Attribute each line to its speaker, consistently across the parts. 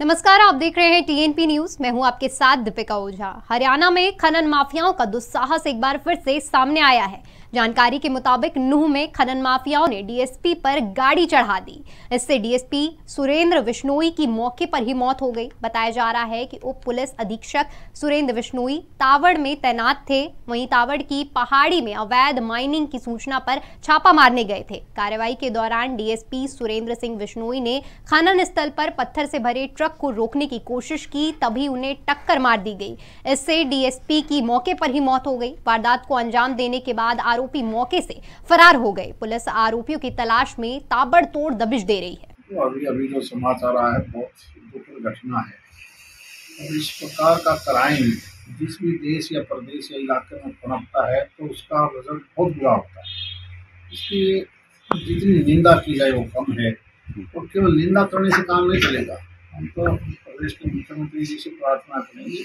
Speaker 1: नमस्कार, आप देख रहे हैं टीएनपी न्यूज़। मैं हूँ आपके साथ दीपिका ओझा। हरियाणा में खनन माफियाओं का दुस्साहस एक बार फिर से सामने आया है। जानकारी के मुताबिक नूह में खनन माफियाओं ने डीएसपी पर गाड़ी चढ़ा दी। इससे डीएसपी सुरेंद्र विश्नोई की मौके पर ही मौत हो गई। बताया जा रहा है कि उप पुलिस अधीक्षक सुरेंद्र विश्नोई तावड़ में तैनात थे। वहीं तावड़ की पहाड़ी में अवैध माइनिंग की सूचना पर छापा मारने गए थे। कार्रवाई के दौरान डीएसपी सुरेंद्र सिंह विश्नोई ने खनन स्थल पर पत्थर से भरे ट्रक को रोकने की कोशिश की, तभी उन्हें टक्कर मार दी गई। इससे डीएसपी की मौके पर ही मौत हो गई। वारदात को अंजाम देने के बाद आरोपी मौके से फरार हो गए। पुलिस आरोपियों की तलाश में ताबड़तोड़ दबिश दे रही है।
Speaker 2: तो अभी अभी जो समाचार आया है, बहुत दुखद घटना है। और इस प्रकार का क्राइम जिस भी देश या प्रदेश या इलाके में पनपता है तो उसका रिज़ल्ट बहुत बुरा होता है। इसलिए जितनी निंदा की जाए, वो कम है। और केवल निंदा करने से काम नहीं चलेगा। हम तो प्रदेश के मुख्यमंत्री जी से प्रार्थना करेंगे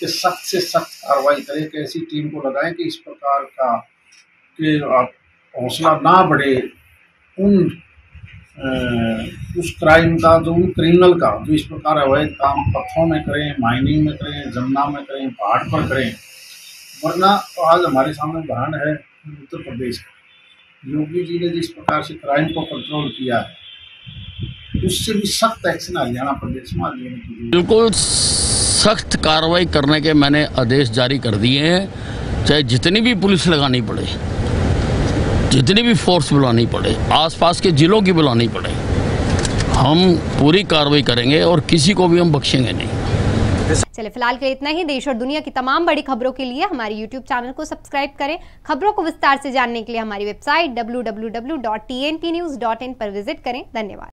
Speaker 2: कि सख्त से सख्त कार्रवाई करें, कि ऐसी टीम को लगाएँ कि इस प्रकार का कि हौसला ना बढ़े, उन उस क्राइम का, जो उन क्रिमिनल का, जो इस प्रकार अवैध काम पत्थरों में करें माइनिंग में करें, जमुना में करें, पहाड़ पर करें। वरना तो आज हमारे सामने उदाहरण है उत्तर प्रदेश का। योगी जी ने जिस प्रकार से क्राइम को कंट्रोल किया है, उससे भी सख्त एक्शन हरियाणा प्रदेश में लेने की
Speaker 3: बिल्कुल सख्त कार्रवाई करने के मैंने आदेश जारी कर दिए हैं, चाहे जितनी भी पुलिस लगानी पड़े। जितनी भी फोर्स बुलानी पड़े, आसपास के जिलों की बुलानी पड़े, हम पूरी कार्रवाई करेंगे और किसी को भी हम बख्शेंगे नहीं।
Speaker 1: चले फ़िलहाल के इतना ही। देश और दुनिया की तमाम बड़ी खबरों के लिए हमारे यूट्यूब चैनल को सब्सक्राइब करें। खबरों को विस्तार से जानने के लिए हमारी वेबसाइट डब्ल्यू पर विज़िट करें। धन्यवाद।